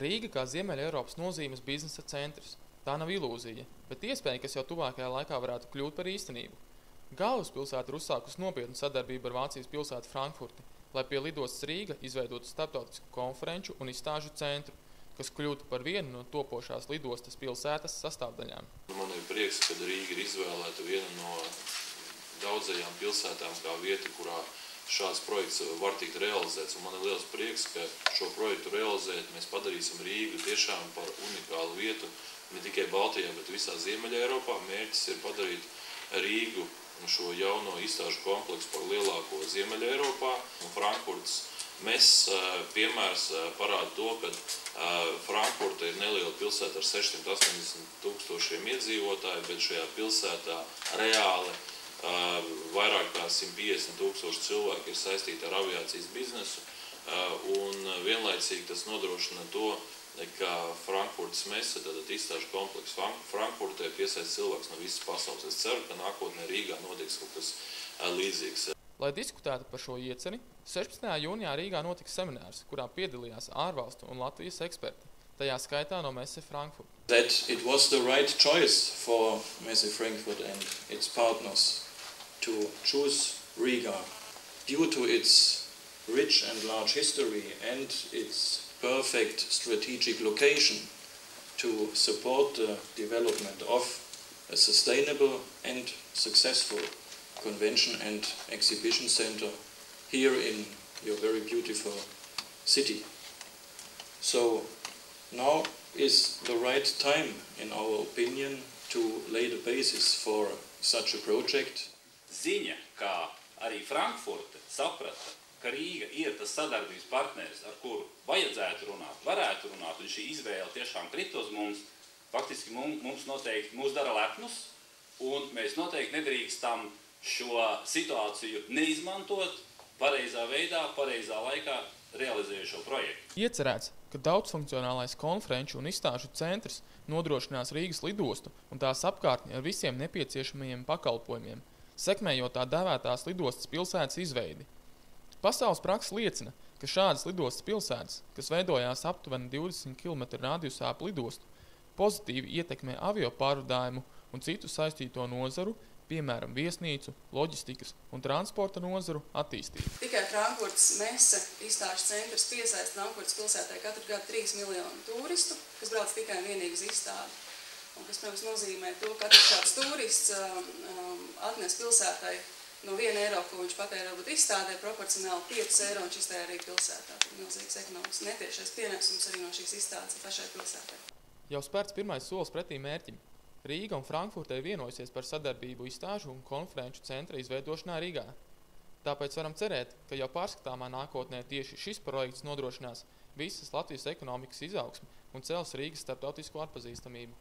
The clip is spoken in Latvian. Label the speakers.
Speaker 1: Rīga kā Ziemeļa Eiropas nozīmes biznesa centrs. Tā nav ilūzija, bet iespēja, kas jau tuvākajā laikā varētu kļūt par īstenību. Galvaspilsēta ir uzsākusi nopietnu sadarbību ar Vācijas pilsētu Frankfurti, lai pie lidostas Rīga izveidotu starptautisku konferenču un izstāžu centru, kas kļūtu par vienu no topošās lidostas pilsētas sastāvdaļām.
Speaker 2: Man ir prieks, ka Rīga ir izvēlēta viena no daudzajām pilsētām kā vieta, kurā šāds projekts var tikt realizēts. Un man ir liels prieks, ka šo projektu realizēt mēs padarīsim Rīgu tiešām par unikālu vietu ne tikai Baltijā, bet visā Ziemeļa Eiropā. Mērķis ir padarīt Rīgu šo jauno izstāžu kompleksu par lielāko Ziemeļa Eiropā. Un Frankfurts Mēs piemērs parāda to, ka Frankfurta ir neliela pilsēta ar 680 tūkstošiem iedzīvotāju, bet šajā pilsētā reāli vairāk kā 150 tūkstoši cilvēki ir saistīti ar aviācijas biznesu, un vienlaicīgi tas nodrošina to, ka Frankfurtas mese, tātad izstāžu kompleks Frankfurtē piesaist cilvēks no visas pasaules. Es ceru, ka nākotnē Rīgā notiks kaut kas līdzīgs.
Speaker 1: Lai diskutētu par šo ieceri, 16. jūnijā Rīgā notika seminārs, kurā piedalījās ārvalstu un Latvijas eksperti, tajā skaitā no Messe Frankfurt.
Speaker 3: That it was the right choice for Messe Frankfurt and its partners to choose Riga due to its rich and large history and its perfect strategic location to support the development of a sustainable and successful convention and exhibition center here in your very beautiful city. So now is the right time, in our opinion, to lay the basis for such a project.
Speaker 4: Ziņa, kā arī Frankfurte saprata, ka Rīga ir tas sadarbības partneris, ar kuru vajadzētu runāt, varētu runāt, un šī izvēle tiešām krit uz mums, faktiski mums, noteikti mūs dara lepnus, un mēs noteikti nedrīkstam šo situāciju neizmantot pareizā veidā, pareizā laikā, realizējot šo projektu.
Speaker 1: Iecerēts, ka daudzfunkcionālais konferenču un izstāžu centrs nodrošinās Rīgas lidostu un tās apkārtni ar visiem nepieciešamajiem pakalpojumiem – sekmējot tā dēvētās lidostas pilsētas izveidi. Pasaules praksa liecina, ka šādas lidostas pilsētas, kas veidojās aptuveni 20 km radiusā ap lidostu, pozitīvi ietekmē avio pārvadājumu un citu saistīto nozaru, piemēram, viesnīcu, loģistikas un transporta nozaru attīstību.
Speaker 5: Tikai Frankfurtas mese izstāžu centrs piesaista Frankfurtas pilsētai katru gadu 3 miljonu turistu, kas brauc tikai un vienīgi uz izstādi. Un tas, protams, nozīmē to, ka šāds turists um, um, atnes pilsētai no 1 eiro, ko viņš patērē varbūt izstādē, proporcionāli 5 eiro viņš iztērē arī pilsētā. Ir milzīgs ekonomisks netiešais pienesums arī no šīs izstādes pašai pilsētai.
Speaker 1: Jau spērts pirmais solis pretī mērķim. Rīga un Frankfurtē vienojusies par sadarbību izstāžu un konferenču centra izveidošanā Rīgā. Tāpēc varam cerēt, ka jau pārskatāmā nākotnē tieši šis projekts nodrošinās visas Latvijas ekonomikas izaugsmi un cels Rīgas starptautisko atpazīstamību.